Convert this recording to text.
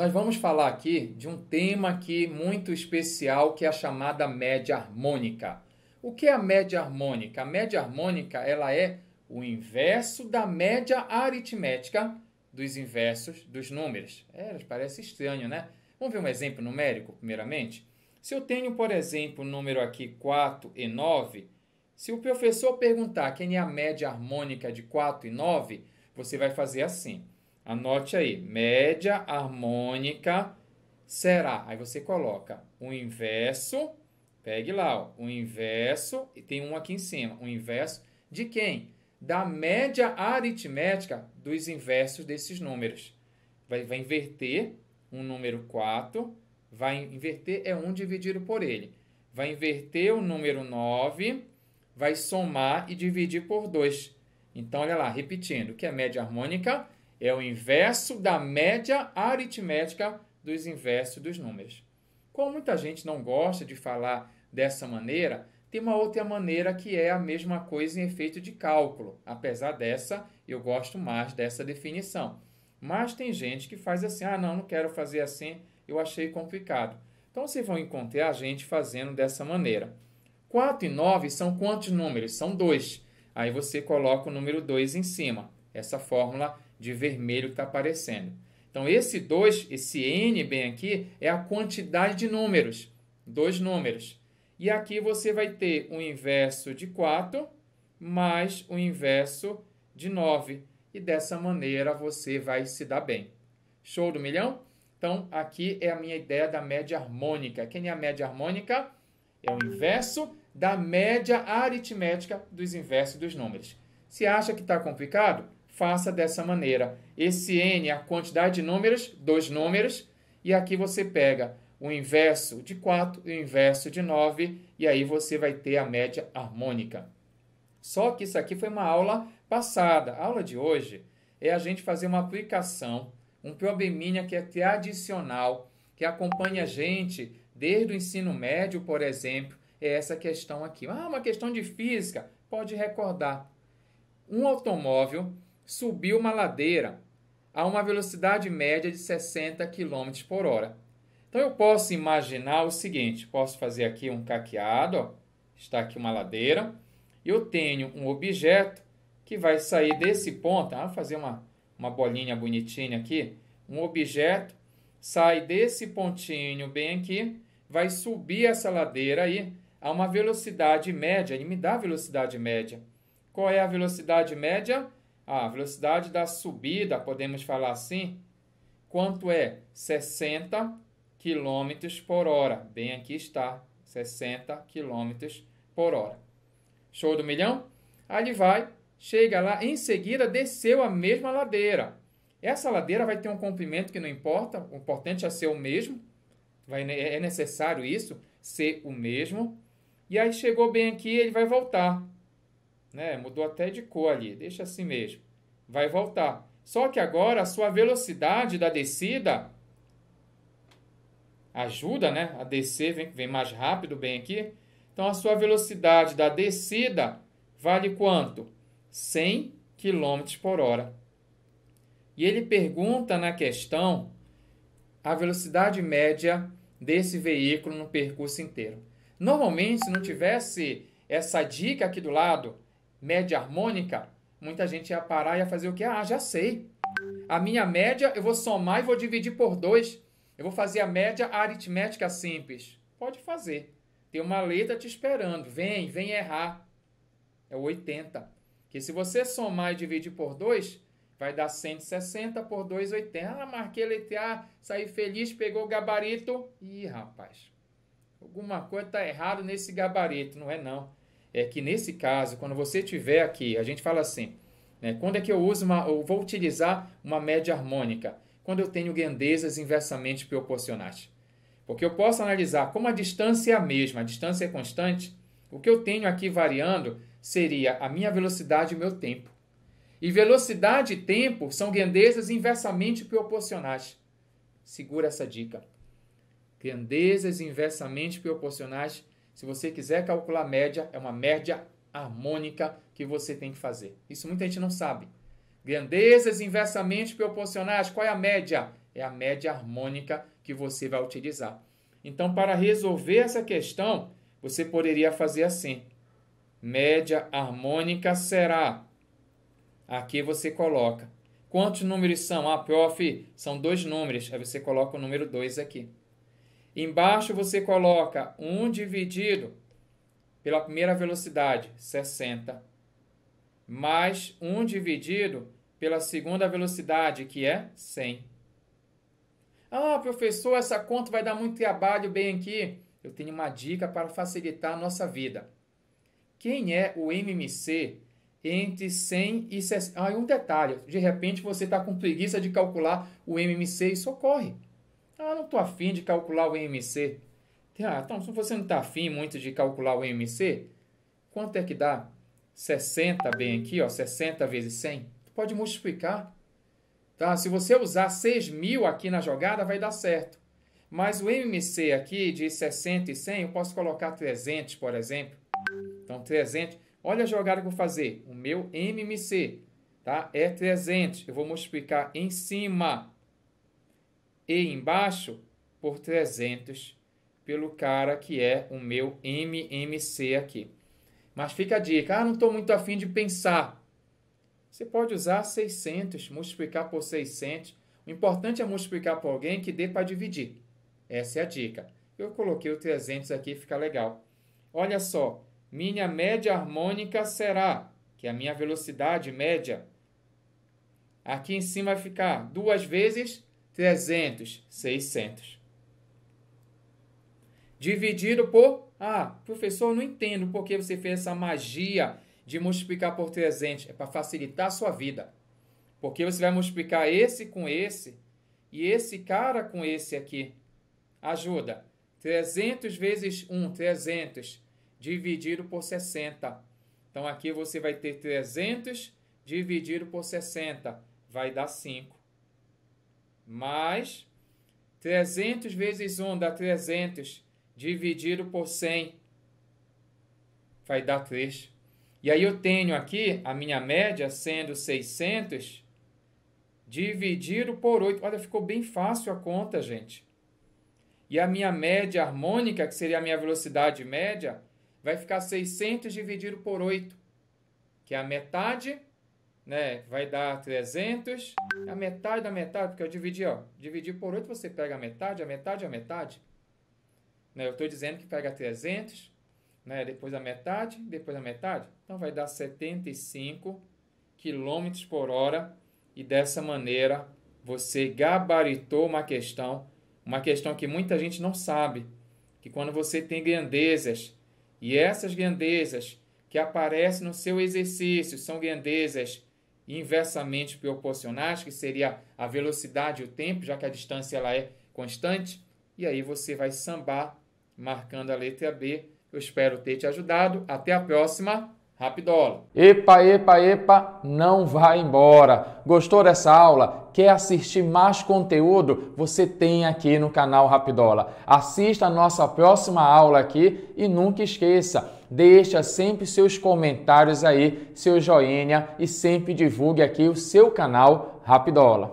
nós vamos falar aqui de um tema aqui muito especial que é a chamada média harmônica. O que é a média harmônica? A média harmônica ela é o inverso da média aritmética dos inversos dos números. É, parece estranho, né? Vamos ver um exemplo numérico, primeiramente? Se eu tenho, por exemplo, o número aqui 4 e 9, se o professor perguntar quem é a média harmônica de 4 e 9, você vai fazer assim. Anote aí, média harmônica será. Aí você coloca o inverso, pegue lá, ó, o inverso, e tem um aqui em cima, o inverso de quem? Da média aritmética dos inversos desses números. Vai, vai inverter um número 4, vai inverter é 1 dividido por ele. Vai inverter o número 9, vai somar e dividir por 2. Então, olha lá, repetindo, que é média harmônica é o inverso da média aritmética dos inversos dos números. Como muita gente não gosta de falar dessa maneira, tem uma outra maneira que é a mesma coisa em efeito de cálculo. Apesar dessa, eu gosto mais dessa definição. Mas tem gente que faz assim: ah, não, não quero fazer assim, eu achei complicado. Então vocês vão encontrar a gente fazendo dessa maneira. 4 e 9 são quantos números? São dois. Aí você coloca o número 2 em cima. Essa fórmula de vermelho que está aparecendo. Então, esse 2, esse n bem aqui, é a quantidade de números. Dois números. E aqui você vai ter o inverso de 4 mais o inverso de 9. E dessa maneira você vai se dar bem. Show do milhão? Então, aqui é a minha ideia da média harmônica. Quem é a média harmônica? É o inverso da média aritmética dos inversos dos números. Se acha que está complicado? Faça dessa maneira. Esse n é a quantidade de números, dois números, e aqui você pega o inverso de 4 e o inverso de 9, e aí você vai ter a média harmônica. Só que isso aqui foi uma aula passada. A aula de hoje é a gente fazer uma aplicação, um probleminha que é tradicional, que acompanha a gente desde o ensino médio, por exemplo, é essa questão aqui. Ah, uma questão de física, pode recordar. Um automóvel subiu uma ladeira a uma velocidade média de 60 km por hora. Então eu posso imaginar o seguinte: posso fazer aqui um caqueado, ó, está aqui uma ladeira, eu tenho um objeto que vai sair desse ponto, ah, fazer uma, uma bolinha bonitinha aqui, um objeto sai desse pontinho bem aqui, vai subir essa ladeira aí a uma velocidade média, ele me dá a velocidade média. Qual é a velocidade média? A velocidade da subida, podemos falar assim, quanto é? 60 km por hora. Bem aqui está, 60 km por hora. Show do milhão? Aí vai, chega lá, em seguida desceu a mesma ladeira. Essa ladeira vai ter um comprimento que não importa, o importante é ser o mesmo. Vai, é necessário isso, ser o mesmo. E aí chegou bem aqui, ele vai voltar. Né? Mudou até de cor ali, deixa assim mesmo. Vai voltar. Só que agora a sua velocidade da descida ajuda né, a descer, vem, vem mais rápido bem aqui. Então a sua velocidade da descida vale quanto? 100 km por hora. E ele pergunta na questão a velocidade média desse veículo no percurso inteiro. Normalmente, se não tivesse essa dica aqui do lado, média harmônica, muita gente ia parar e ia fazer o quê? Ah, já sei. A minha média eu vou somar e vou dividir por 2. Eu vou fazer a média aritmética simples. Pode fazer. Tem uma letra te esperando. Vem, vem errar. É o 80. Que se você somar e dividir por 2, vai dar 160 por 2, 80. Ah, marquei a letra A, saí feliz, pegou o gabarito. Ih, rapaz. Alguma coisa está errado nesse gabarito, não é não é que nesse caso, quando você tiver aqui, a gente fala assim, né, quando é que eu uso uma, ou vou utilizar uma média harmônica? Quando eu tenho grandezas inversamente proporcionais. Porque eu posso analisar como a distância é a mesma, a distância é constante, o que eu tenho aqui variando seria a minha velocidade e meu tempo. E velocidade e tempo são grandezas inversamente proporcionais. Segura essa dica. Grandezas inversamente proporcionais se você quiser calcular média, é uma média harmônica que você tem que fazer. Isso muita gente não sabe. Grandezas inversamente proporcionais, qual é a média? é a média harmônica que você vai utilizar. Então, para resolver essa questão, você poderia fazer assim: média harmônica será. Aqui você coloca. Quantos números são? Ah, prof, são dois números. Aí você coloca o número 2 aqui. Embaixo você coloca 1 dividido pela primeira velocidade, 60, mais 1 dividido pela segunda velocidade, que é 100. Ah, professor, essa conta vai dar muito trabalho bem aqui. Eu tenho uma dica para facilitar a nossa vida. Quem é o MMC entre 100 e 60? Ah, e um detalhe. De repente você está com preguiça de calcular o MMC e socorre. Ah, não estou afim de calcular o MMC. Ah, então, se você não está afim muito de calcular o MMC, quanto é que dá? 60 bem aqui, ó, 60 vezes 100. Tu pode multiplicar. Tá? Se você usar 6 mil aqui na jogada, vai dar certo. Mas o MMC aqui de 60 e 100, eu posso colocar 300, por exemplo. Então, 300. Olha a jogada que eu vou fazer. O meu MMC tá? é 300. Eu vou multiplicar em cima e embaixo por 300 pelo cara que é o meu MMC aqui. Mas fica a dica. Ah, não estou muito afim de pensar. Você pode usar 600, multiplicar por 600. O importante é multiplicar por alguém que dê para dividir. Essa é a dica. Eu coloquei o 300 aqui, fica legal. Olha só, minha média harmônica será, que é a minha velocidade média. Aqui em cima vai ficar duas vezes 300, 600. Dividido por... Ah, professor, não entendo por que você fez essa magia de multiplicar por 300 é para facilitar a sua vida. Porque você vai multiplicar esse com esse e esse cara com esse aqui. Ajuda. 300 vezes 1, 300, dividido por 60. Então, aqui você vai ter 300 dividido por 60, vai dar 5. Mais 300 vezes 1 dá 300, dividido por 100, vai dar 3. E aí eu tenho aqui a minha média sendo 600 dividido por 8. Olha, ficou bem fácil a conta, gente. E a minha média harmônica, que seria a minha velocidade média, vai ficar 600 dividido por 8, que é a metade, né? Vai dar 300, a metade da metade, porque eu dividi, ó, dividir por 8, você pega a metade, a metade, a metade. Né? Eu estou dizendo que pega 300, né? depois a metade, depois a metade. Então vai dar 75 km por hora e dessa maneira você gabaritou uma questão, uma questão que muita gente não sabe, que quando você tem grandezas e essas grandezas que aparecem no seu exercício são grandezas inversamente proporcionais, que seria a velocidade e o tempo, já que a distância ela é constante, e aí você vai sambar marcando a letra B eu espero ter te ajudado. Até a próxima. Rapidola. Epa, epa, epa, não vai embora. Gostou dessa aula? Quer assistir mais conteúdo? Você tem aqui no canal Rapidola. Assista a nossa próxima aula aqui e nunca esqueça, deixa sempre seus comentários aí, seu joinha e sempre divulgue aqui o seu canal Rapidola.